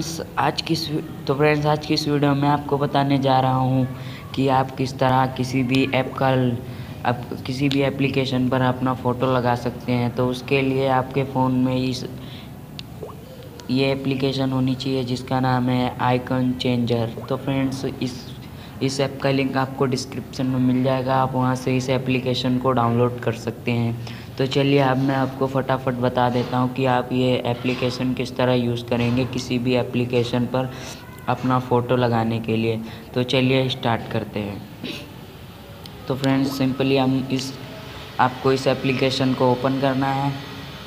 Friends आज की तो फ्रेंड्स आज की इस वीडियो में आपको बताने जा रहा हूँ कि आप किस तरह किसी भी ऐप का आप किसी भी एप्लीकेशन पर अपना फ़ोटो लगा सकते हैं। तो उसके लिए आपके फ़ोन में इस ये एप्लीकेशन होनी चाहिए जिसका नाम है आइकन चेंजर तो फ्रेंड्स इस इस ऐप का लिंक आपको डिस्क्रिप्शन में मिल जाएगा, आप वहाँ से इस एप्लीकेशन को डाउनलोड कर सकते हैं। तो चलिए अब मैं आपको फटाफट बता देता हूँ कि आप ये एप्लीकेशन किस तरह यूज़ करेंगे किसी भी एप्लीकेशन पर अपना फ़ोटो लगाने के लिए। तो चलिए स्टार्ट करते हैं। तो फ्रेंड्स, सिंपली हम इस, आपको इस एप्लीकेशन को ओपन करना है।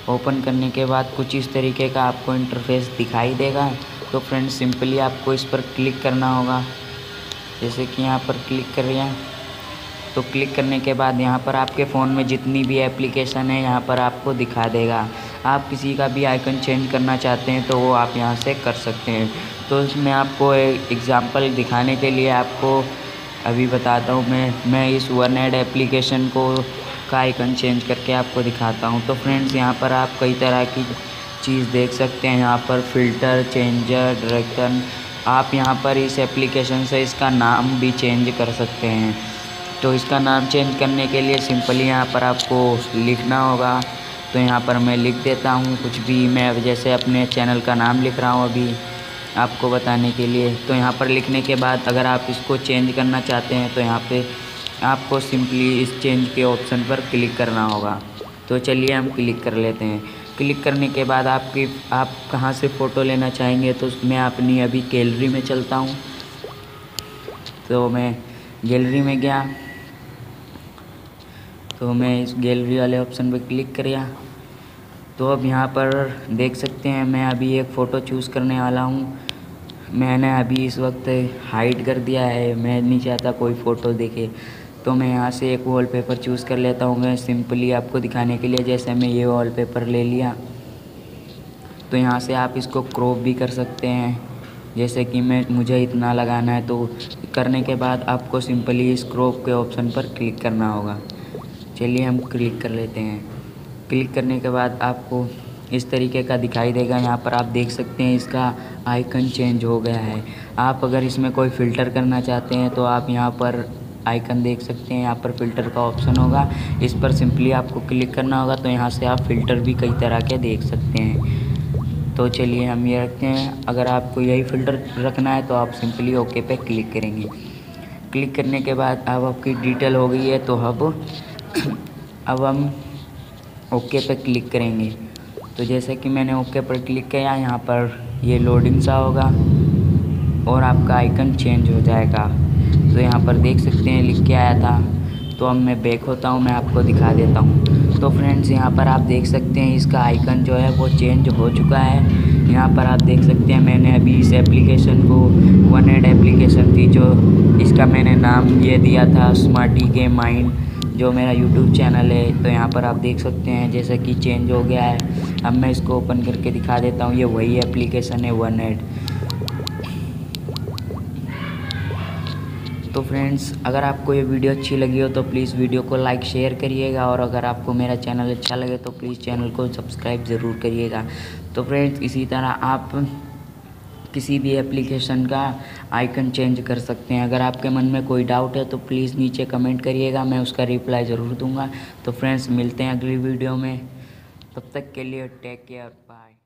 ओपन करने के बाद कुछ इस तरीके का आपको इंटरफेस दिखाई देगा। तो फ्रेंड्स, सिंपली आपको इस पर क्लिक करना होगा। जैसे कि यहाँ पर क्लिक कर रहे हैं। तो क्लिक करने के बाद यहाँ पर आपके फ़ोन में जितनी भी एप्लीकेशन है, यहाँ पर आपको दिखा देगा। आप किसी का भी आइकन चेंज करना चाहते हैं तो वो आप यहाँ से कर सकते हैं। तो इसमें आपको एक एग्ज़ाम्पल दिखाने के लिए आपको अभी बताता हूँ, मैं मैं इस वन एड एप्लीकेशन को, का आइकन चेंज करके आपको दिखाता हूँ। तो फ्रेंड्स यहाँ पर आप कई तरह की चीज़ देख सकते हैं। यहाँ पर फ़िल्टर चेंजर डायरेक्टन आप यहाँ पर इस एप्लीकेशन से इसका नाम भी चेंज कर सकते हैं। तो इसका नाम चेंज करने के लिए सिंपली यहाँ पर आपको लिखना होगा। तो यहाँ पर मैं लिख देता हूँ कुछ भी। मैं जैसे अपने चैनल का नाम लिख रहा हूँ अभी आपको बताने के लिए। तो यहाँ पर लिखने के बाद अगर आप इसको चेंज करना चाहते हैं तो यहाँ पे आपको सिंपली इस चेंज के ऑप्शन पर क्लिक करना होगा। तो चलिए हम क्लिक कर लेते हैं। क्लिक करने के बाद आपकी, आप कहाँ से फ़ोटो लेना चाहेंगे तो मैं अपनी अभी गैलरी में चलता हूँ। तो मैं गैलरी में गया। तो मैं इस गैलरी वाले ऑप्शन पर क्लिक किया तो अब यहाँ पर देख सकते हैं, मैं अभी एक फ़ोटो चूज़ करने वाला हूँ। मैंने अभी इस वक्त हाइड कर दिया है, मैं नहीं चाहता कोई फ़ोटो देखे। तो मैं यहाँ से एक वॉलपेपर चूज़ कर लेता हूँ मैं सिंपली आपको दिखाने के लिए, जैसे मैं ये वॉलपेपर ले लिया। तो यहाँ से आप इसको क्रॉप भी कर सकते हैं। जैसे कि मैं, मुझे इतना लगाना है तो करने के बाद आपको सिंपली इस क्रॉप के ऑप्शन पर क्लिक करना होगा। चलिए हम क्लिक कर लेते हैं। क्लिक करने के बाद आपको इस तरीके का दिखाई देगा। यहाँ पर आप देख सकते हैं इसका आइकन चेंज हो गया है। आप अगर इसमें कोई फ़िल्टर करना चाहते हैं तो आप यहाँ पर आइकन देख सकते हैं, यहाँ पर फ़िल्टर का ऑप्शन होगा। इस पर सिंपली आपको क्लिक करना होगा तो यहाँ से आप फ़िल्टर भी कई तरह के देख सकते हैं। तो चलिए हम ये रखते हैं। अगर आपको यही फ़िल्टर रखना है तो आप सिंपली ओके पे क्लिक करेंगे। क्लिक करने के बाद अब आपकी डिटेल हो गई है तो अब अब हम ओके पे क्लिक करेंगे। तो जैसे कि मैंने ओके पर क्लिक किया, यहाँ पर ये लोडिंग सा होगा और आपका आइकन चेंज हो जाएगा। तो यहाँ पर देख सकते हैं, लिख के आया था। तो अब मैं बैक होता हूँ, मैं आपको दिखा देता हूँ। तो फ्रेंड्स यहाँ पर आप देख सकते हैं, इसका आइकन जो है वो चेंज हो चुका है। यहाँ पर आप देख सकते हैं, मैंने अभी इस एप्लीकेशन को वन एड एप्लीकेशन थी, जो इसका मैंने नाम ये दिया था स्मार्टी गेम माइंड जो मेरा यूट्यूब चैनल है। तो यहाँ पर आप देख सकते हैं, जैसा कि चेंज हो गया है। अब मैं इसको ओपन करके दिखा देता हूँ, ये वही एप्लीकेशन है वन एड तो फ्रेंड्स, अगर आपको ये वीडियो अच्छी लगी हो तो प्लीज़ वीडियो को लाइक शेयर करिएगा और अगर आपको मेरा चैनल अच्छा लगे तो प्लीज़ चैनल को सब्सक्राइब ज़रूर करिएगा। तो फ्रेंड्स, इसी तरह आप किसी भी एप्लीकेशन का आइकन चेंज कर सकते हैं। अगर आपके मन में कोई डाउट है तो प्लीज़ नीचे कमेंट करिएगा, मैं उसका रिप्लाई ज़रूर दूँगा। तो फ्रेंड्स, मिलते हैं अगली वीडियो में। तब तक के लिए टेक केयर बाय